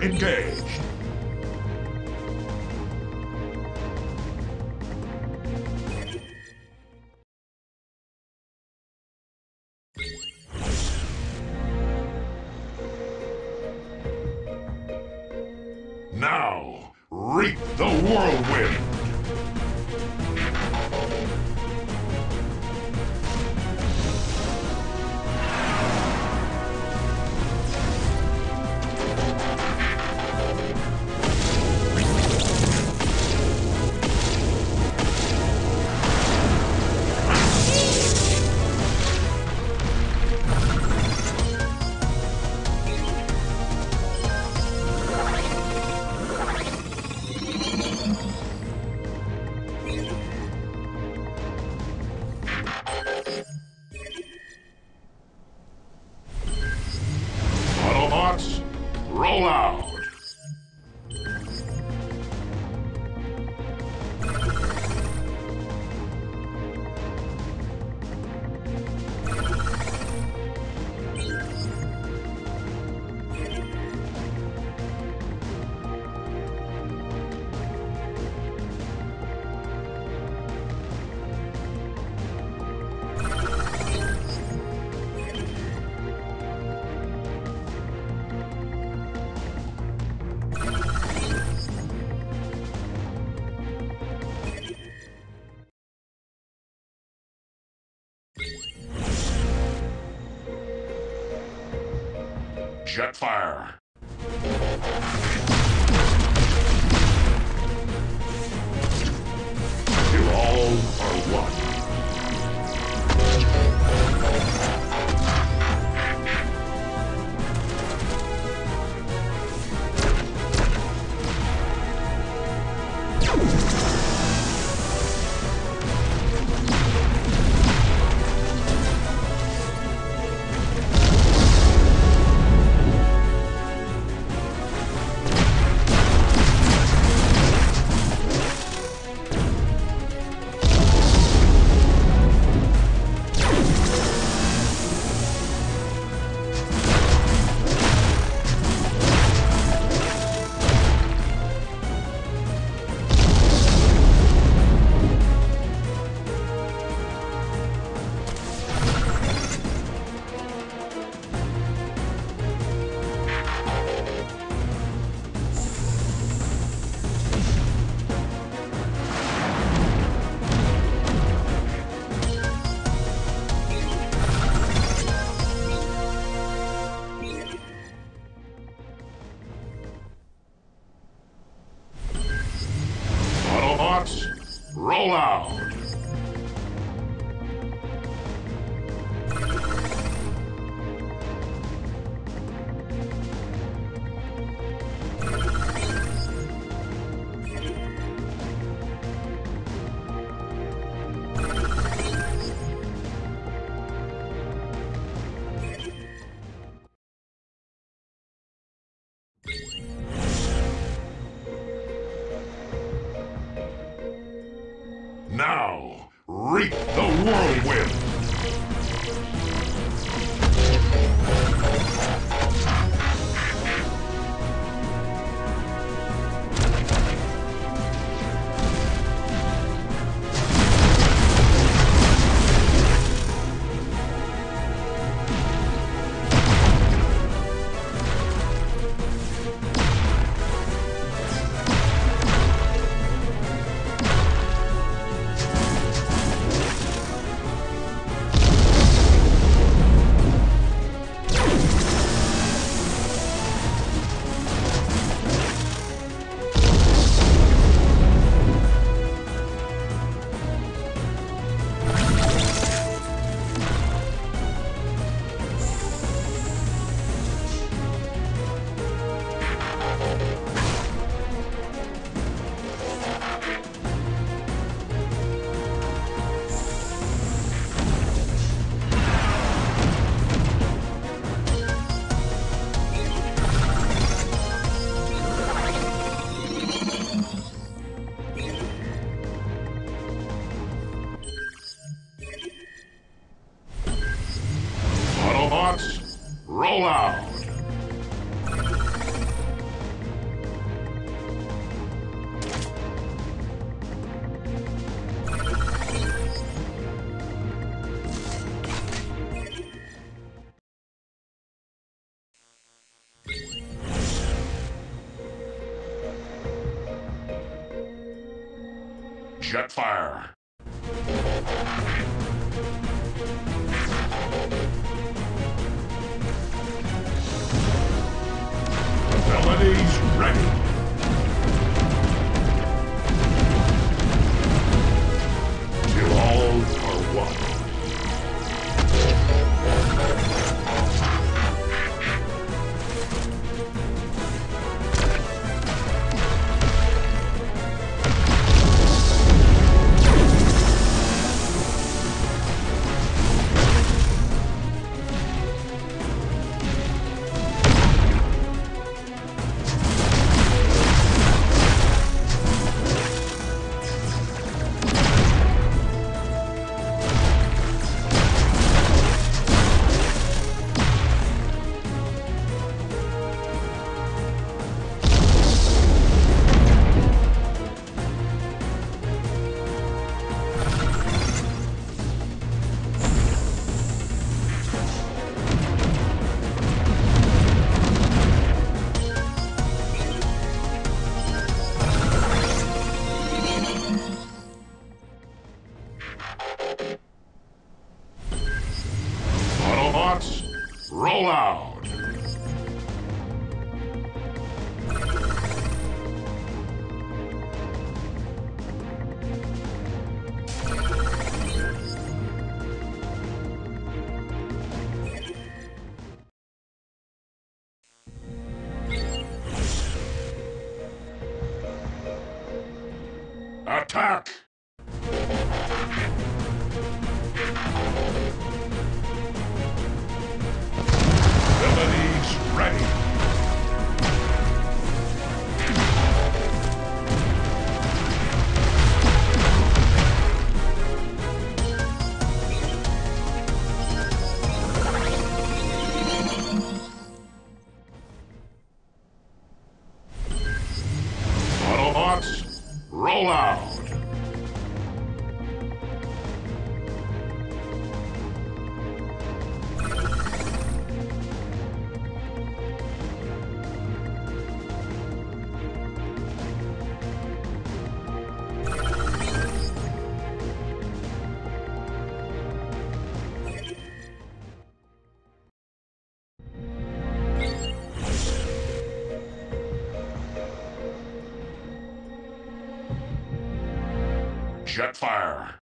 Diviner engaged. Now, reap the whirlwind! Jetfire! You all are one. Jetfire. Abilities ready. Attack! Jetfire.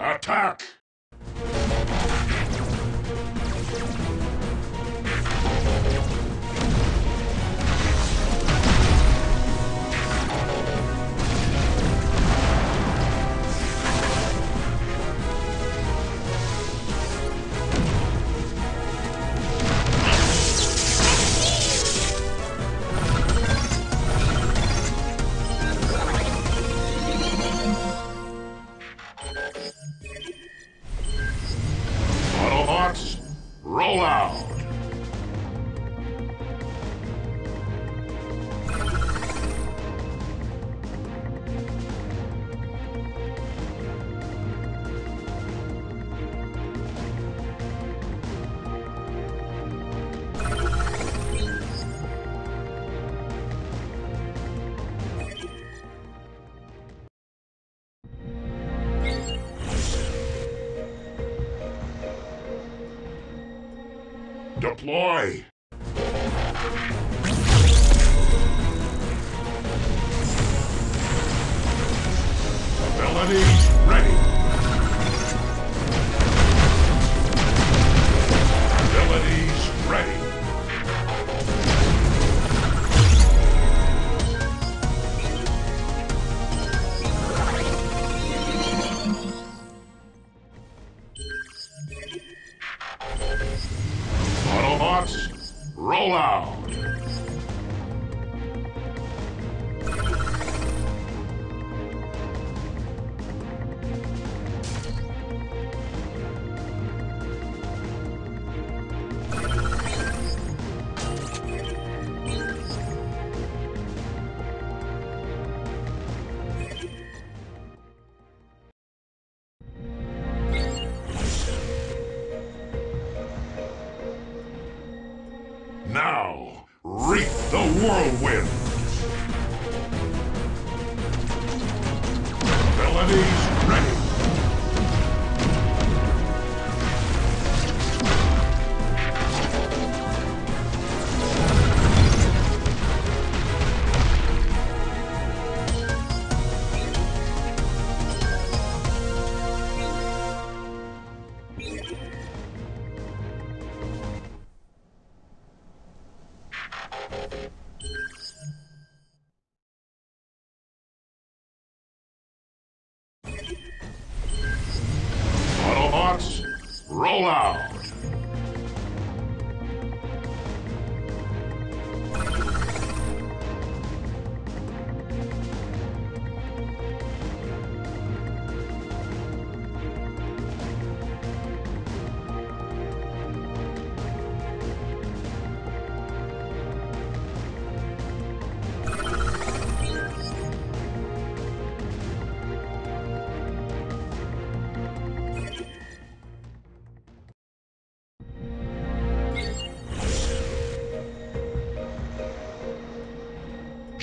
Attack! Deploy! Roll out!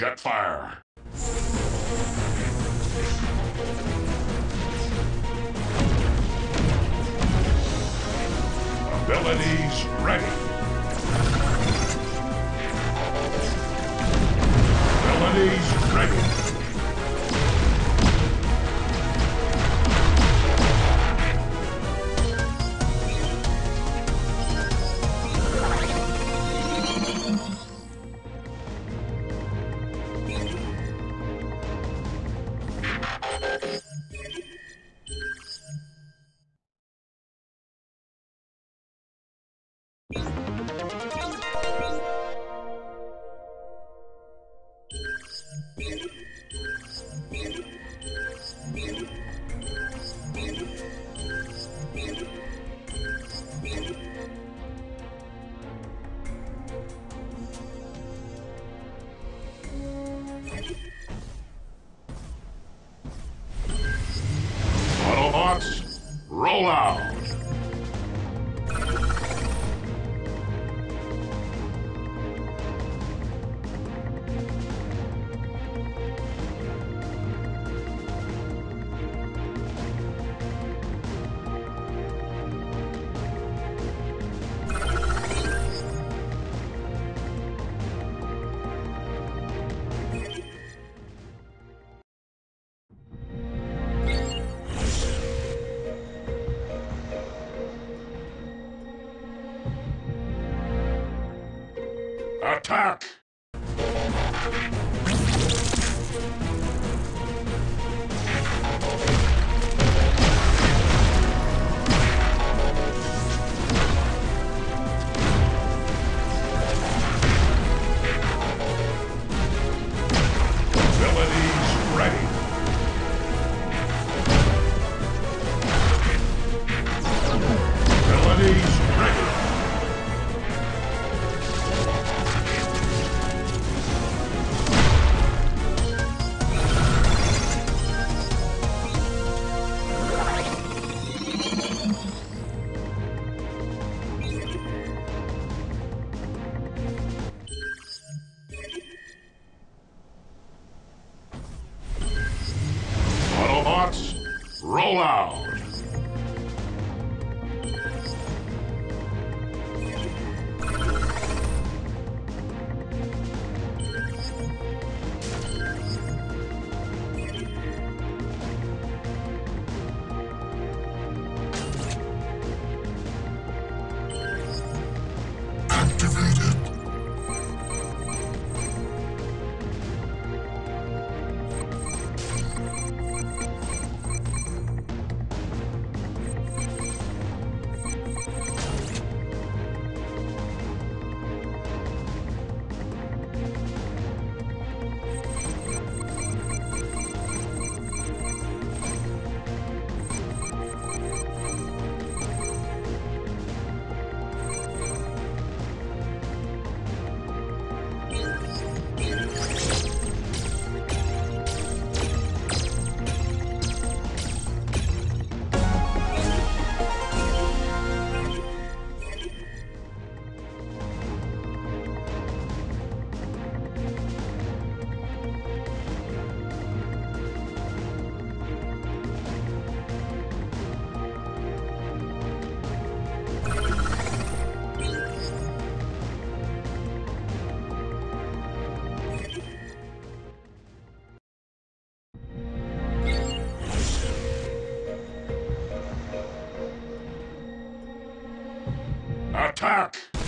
Jetfire! Abilities ready! Roll Attack!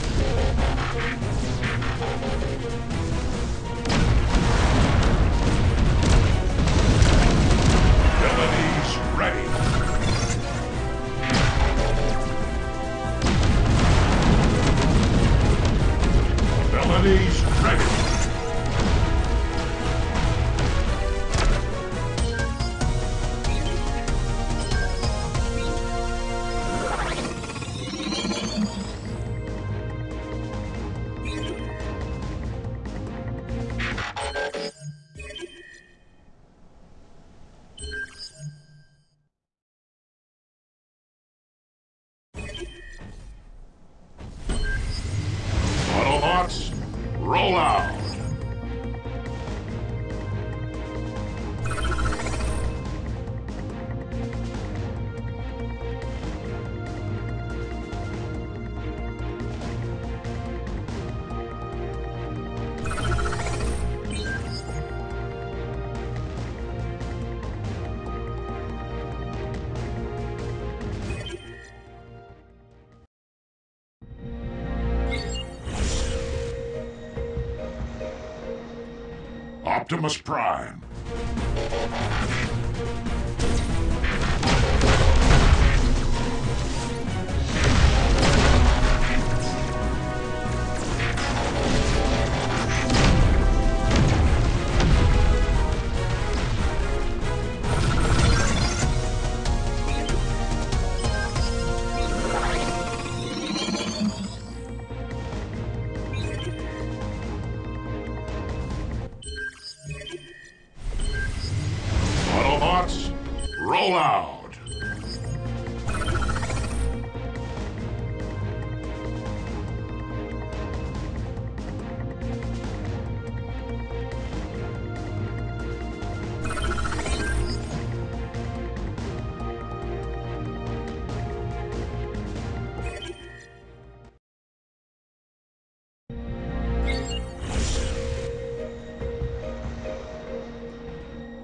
Optimus Prime.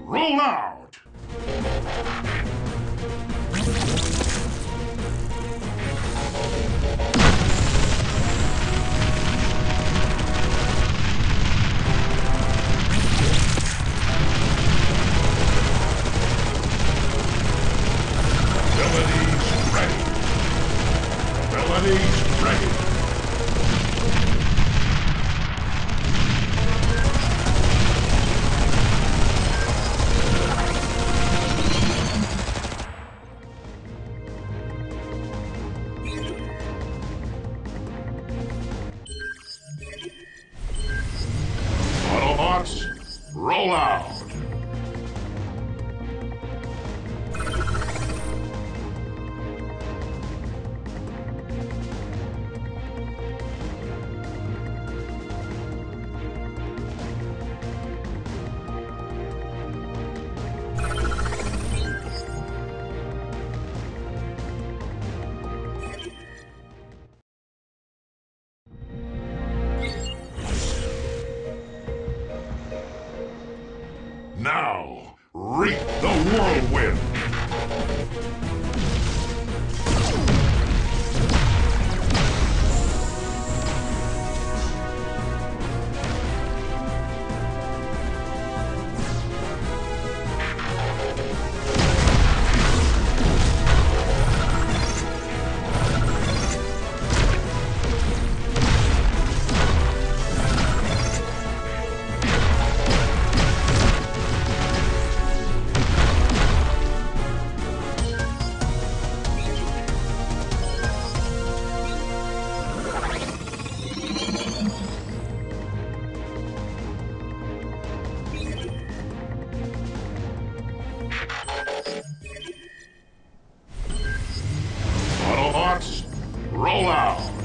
Roll out. Roll out. Roll out!